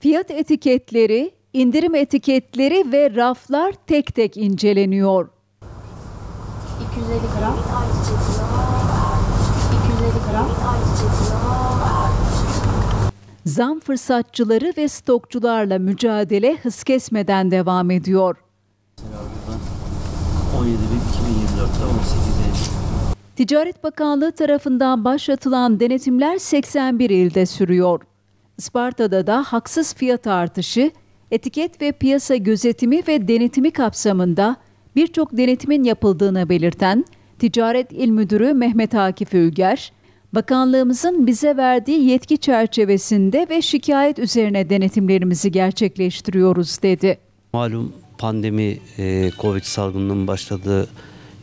Fiyat etiketleri, indirim etiketleri ve raflar tek tek inceleniyor. 250 gram 250 gram Zam fırsatçıları ve stokçularla mücadele hız kesmeden devam ediyor. 17.2024'te 18'e Ticaret Bakanlığı tarafından başlatılan denetimler 81 ilde sürüyor. Isparta'da da haksız fiyat artışı, etiket ve piyasa gözetimi ve denetimi kapsamında birçok denetimin yapıldığını belirten Ticaret İl Müdürü Mehmet Akif Ülger, Bakanlığımızın bize verdiği yetki çerçevesinde ve şikayet üzerine denetimlerimizi gerçekleştiriyoruz dedi. Malum pandemi e, Covid salgınının başladığı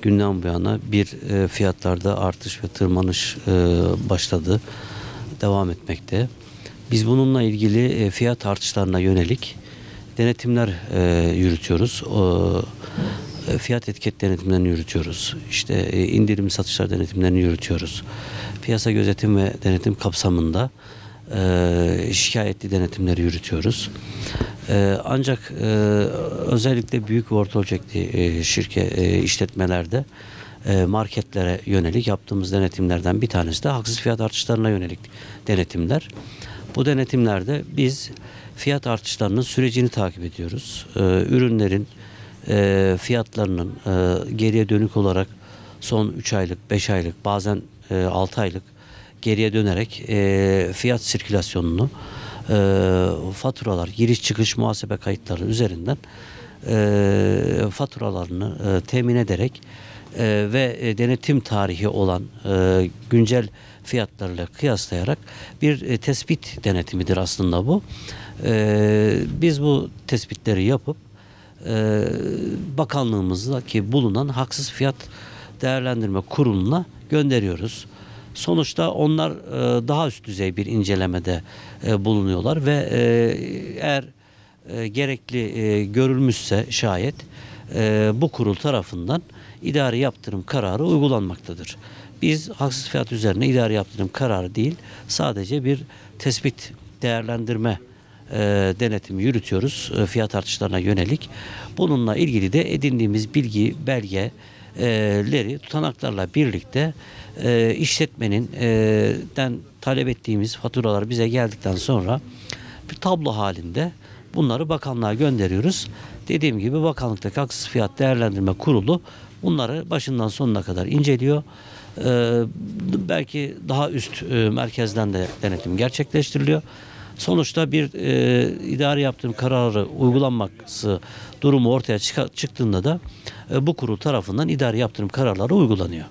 günden bu yana bir e, fiyatlarda artış ve tırmanış e, başladı. Devam etmekte. Biz bununla ilgili e, fiyat artışlarına yönelik denetimler e, yürütüyoruz. E, fiyat etiket denetimlerini yürütüyoruz. İşte indirim satışlar denetimlerini yürütüyoruz. Piyasa gözetim ve denetim kapsamında şikayetli denetimleri yürütüyoruz. Ancak özellikle büyük ve orta ölçekli şirket işletmelerde marketlere yönelik yaptığımız denetimlerden bir tanesi de haksız fiyat artışlarına yönelik denetimler. Bu denetimlerde biz fiyat artışlarının sürecini takip ediyoruz. E, ürünlerin e, fiyatlarının e, geriye dönük olarak son 3 aylık, 5 aylık, bazen e, 6 aylık geriye dönerek e, fiyat sirkülasyonunu e, faturalar, giriş çıkış muhasebe kayıtları üzerinden e, faturalarını e, temin ederek e, ve denetim tarihi olan e, güncel fiyatlarla kıyaslayarak bir e, tespit denetimidir aslında bu. E, biz bu tespitleri yapıp e, bakanlığımızdaki bulunan haksız fiyat değerlendirme kuruluna gönderiyoruz. Sonuçta onlar e, daha üst düzey bir incelemede e, bulunuyorlar ve e, eğer e, gerekli e, görülmüşse şayet e, bu kurul tarafından idari yaptırım kararı uygulanmaktadır. Biz haksız fiyat üzerine idari yaptırım kararı değil sadece bir tespit değerlendirme e, denetimi yürütüyoruz e, fiyat artışlarına yönelik. Bununla ilgili de edindiğimiz bilgi, belgeleri tutanaklarla birlikte e, işletmenin e, den talep ettiğimiz faturalar bize geldikten sonra bir tablo halinde bunları bakanlığa gönderiyoruz. Dediğim gibi bakanlıktaki haksız fiyat değerlendirme kurulu bunları başından sonuna kadar inceliyor. Ee, belki daha üst e, merkezden de denetim gerçekleştiriliyor. Sonuçta bir e, idari yaptığım kararı uygulanması durumu ortaya çıka- çıktığında da e, bu kurul tarafından idari yaptırım kararları uygulanıyor.